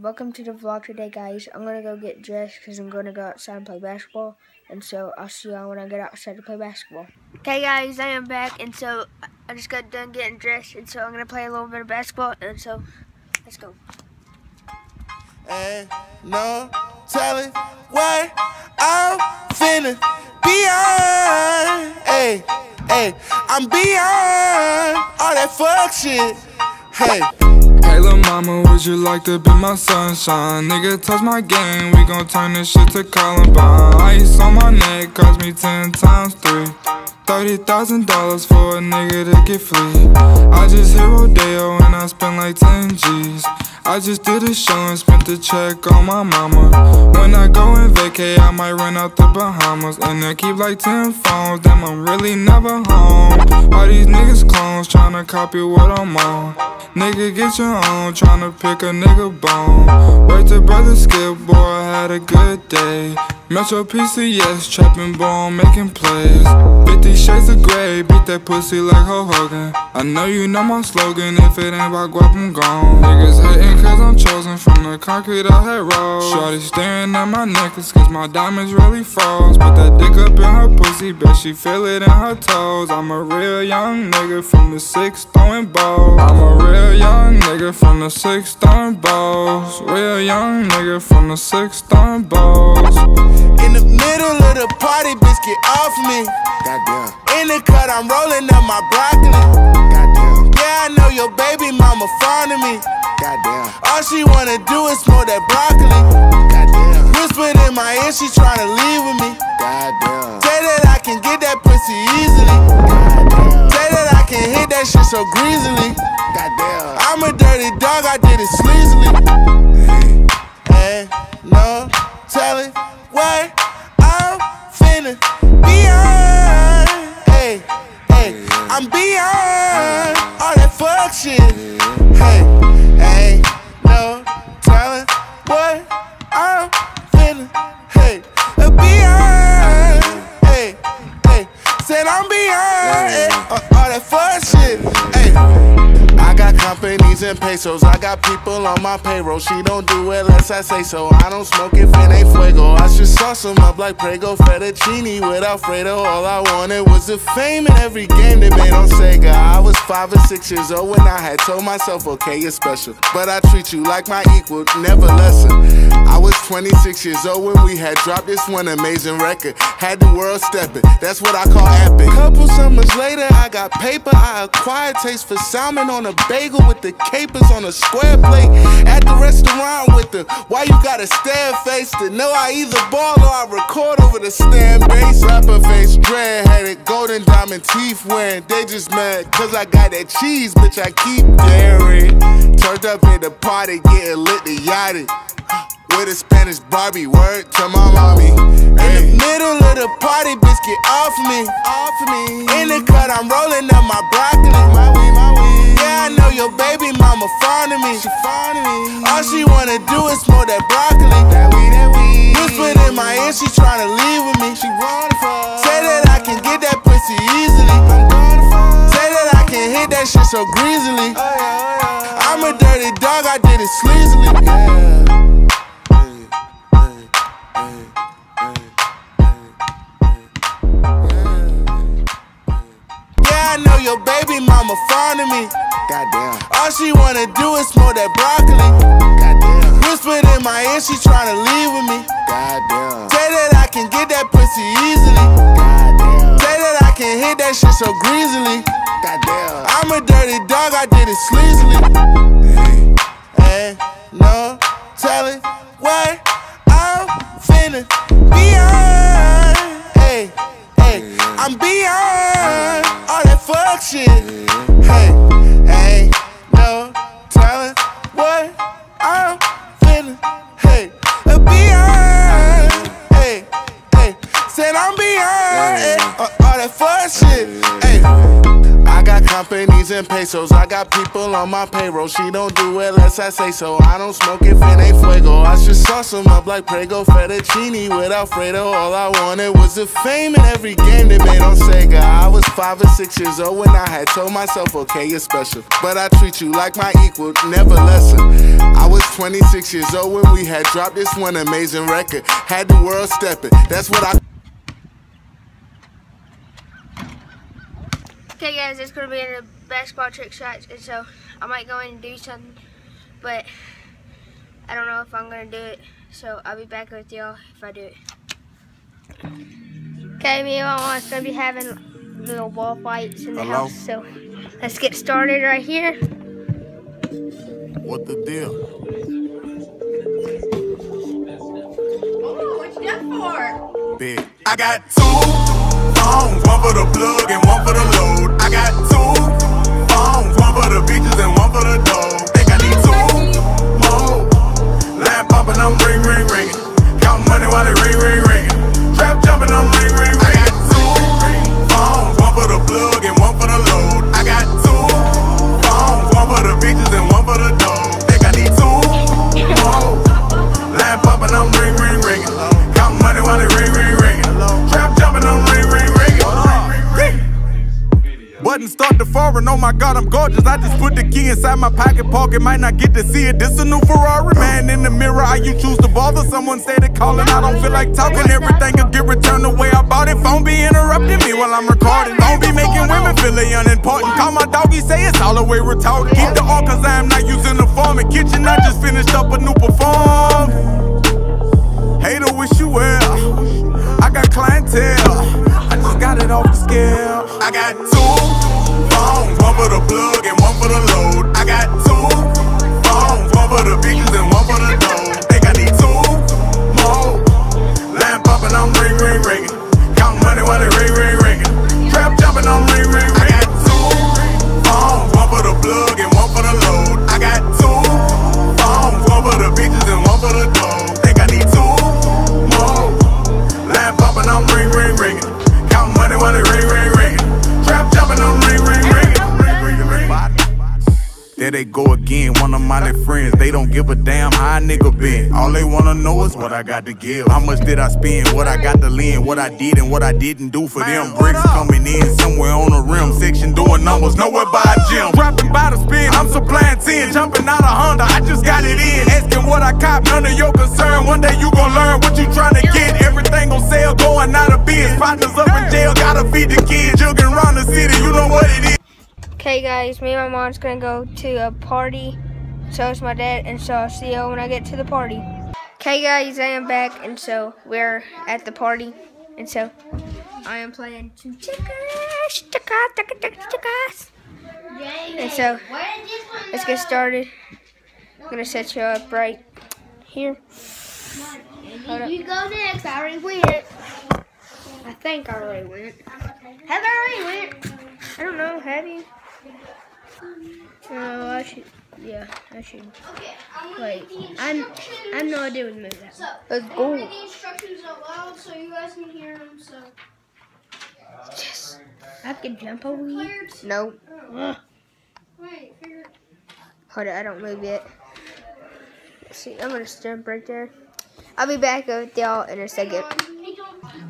welcome to the vlog today, guys. I'm gonna go get dressed because I'm gonna go outside and play basketball. And so I'll see y'all when I get outside to play basketball. Okay, guys, I am back, and so I just got done getting dressed, and so I'm gonna play a little bit of basketball. And so let's go. And no telling what I'm finna beyond. Hey, hey, I'm beyond all that fuck shit. Hey. Mama, would you like to be my sunshine? Nigga, touch my game, we gon' turn this shit to Columbine. Ice on my neck, cost me ten times three. Thirty thousand dollars for a nigga to get free. I just hit Rodeo and I spend like ten G's I just did a show and spent the check on my mama. When I go and vacay, I might run out the Bahamas. And I keep like ten phones, damn I'm really never home. All these niggas clones tryna copy what I'm on. Nigga, get your own, tryna pick a nigga bone. Wait to brother Skip, boy, had a good day. Metro PCS, trapping bone, making plays. 50 shades of gray, beat that pussy like Hulk Hogan. I know you know my slogan, if it ain't about guap, I'm gone. Niggas hating cause I'm chosen from the concrete I had rolled. Shorty staring at my necklace cause my diamonds really froze. Put that dick up in her pussy, bet she feel it in her toes. I'm a real young nigga from the six throwing balls. I'm a real young nigga from the six stone balls. Real young nigga from the six stone balls. In the middle of the party, bitch, get off me. Goddamn. In the cut, I'm rolling up my broccoli. Goddamn. Yeah, I know your baby mama fond of me. Goddamn. All she wanna do is smoke that broccoli. Goddamn. Whispered in my ear, she tryna leave with me. Goddamn. Say that I can get that pussy easily. Goddamn. Say that I can hit that shit so greasily. Goddamn. I'm a dirty dog, I did it sleazily. Hey, no telling what I'm finna beyond. Hey, hey, I'm beyond all that fuck shit. Hey, hey, no telling what I'm finna. Hey, beyond. Hey, hey, said I'm beyond hey, all that fuck shit. Hey I got companies and pesos. I got people on my payroll. She don't do it unless I say so. I don't smoke if it ain't fuego. I should sauce them up like Prego fettuccine with Alfredo. All I wanted was the fame in every game they made on Sega. I was five or six years old when I had told myself, okay, you're special. But I treat you like my equal, never lesser. I was 26 years old when we had dropped this one amazing record. Had the world stepping, that's what I call epic. Couple summers later, I got paper. I acquired taste for salmon on a bagel with the capers on a square plate. At the restaurant with the why you gotta stare face to know I either ball or I record over the stand base. Rapper face, dread headed, golden diamond teeth wearing. They just mad cause I got that cheese, bitch. I keep daring. Turned up at the party, getting lit the Yachty. With a Spanish Barbie, word to my mommy. In the middle of the party, bitch, get off me. Off me. In the cut, I'm rolling up my broccoli. My my. Yeah, I know your baby mama fond of me. She fond of me. All she wanna do is smoke that broccoli. That weed, that weed. In my ear, she tryna leave with me. She wanna fuck. Say that I can get that pussy easily. I'm gonna fuck. Say that I can hit that shit so greasily. I know your baby mama fond of me. Goddamn. All she wanna do is smoke that broccoli. Goddamn. Whispered in my ear, she tryna leave with me. Goddamn. Say that I can get that pussy easily. Goddamn. Say that I can hit that shit so greasily. Goddamn. I'm a dirty dog, I did it sleazily. Hey, hey, no telling what I'm finna beyond. Hey, hey, I'm beyond fuck shit. Hey, got people on my payroll. She don't do it unless I say so. I don't smoke if it ain't fuego. I should sauce them up like Prego fettuccine with Alfredo. All I wanted was the fame in every game they made on Sega. I was five or six years old when I had told myself, okay, you're special. But I treat you like my equal, never lesser. I was 26 years old when we had dropped this one amazing record. Had the world stepping. That's what I. Okay guys, it's gonna be in the basketball trick shots and so I might go in and do something but I don't know if I'm gonna do it so I'll be back with y'all if I do it. Okay, me and my mom's gonna be having little ball fights in the Hello? house so let's get started right here. What the deal? Oh, what you got for? Big. I got two phones, one for the plug and one for the load. Gorgeous. I just put the key inside my pocket pocket, might not get to see it. This a new Ferrari, man. In the mirror, how you choose to bother? Someone say they calling, I don't feel like talking. Everything will get returned the way I bought it. Phone be interrupting me while I'm recording. Phone be making women feel they unimportant. Call my doggy, say it's all the way retarded. Keep the all cause I am not using the form. In kitchen, I just finished up a new perform. Hater wish you well. One for the plug and one for the load. I got two phones, one for the bitches and one for the dough. Think I need two more. Line popping, I'm ring, ring, ringing. Count money while it ring, ring, ringing. Trap jumping, I'm ring, ring, There they go again, one of my friends. They don't give a damn how a nigga been. All they wanna know is what I got to give. How much did I spend? What I got to lend? What I did and what I didn't do for them. Bricks coming in somewhere on the rim. Section doing numbers, nowhere by a gym. Rapping by the spin, I'm supplying 10. Jumping out of Honda, I just got it in. Asking what I cop, none of your concern. One day you gon' learn what you tryna get. Everything on sale, going out of biz. Partners up in jail, gotta feed the kids. Jugging around the city, you know what it is. Okay guys, me and my mom's gonna go to a party. So is my dad, and so I'll see y'all when I get to the party. Okay guys, I am back, and so we're at the party, and so I am playing some. And so let's get started. I'm gonna set you up right here. Hold. You go next. I already went. I think I already went. Have I already went? I don't know. Have you? No, I should. Yeah, I should. Okay. I'm gonna Wait, read the I'm. I instructions. have no idea what to move that. So, Let's go. read the instructions out loud so you guys can hear them. So, Yes. I can jump over you. No. oh. Wait, figure. Hold it. I don't move yet. Let's see, I'm gonna jump right there. I'll be back with y'all in a second. Hey,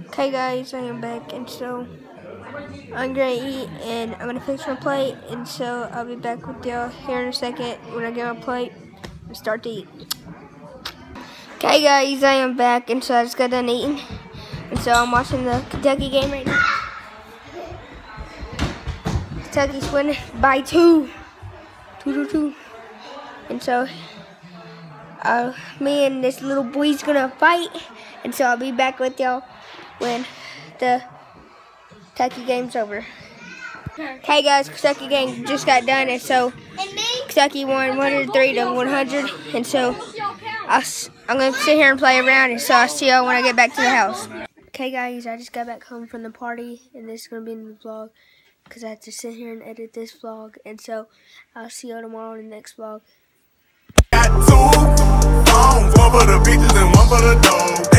Okay, guys, I am back, and so I'm gonna eat, and I'm gonna fix my plate, and so I'll be back with y'all here in a second when I get my plate and start to eat. Okay, guys, I am back, and so I just got done eating, and so I'm watching the Kentucky game right now. Kentucky's winning by two, two to two, and so uh, me and this little boy's gonna fight, and so I'll be back with y'all when the Kentucky game's over. Okay, guys, Kentucky game just got done, and so And? Kentucky won 103 to 100, and so I'll, s- I'm gonna sit here and play around, and so I'll see y'all when I get back to the house. Okay, guys, I just got back home from the party, and this is gonna be in the vlog because I have to sit here and edit this vlog, and so I'll see y'all tomorrow in the next vlog. Got two phones, one for the bitches and one for the dough.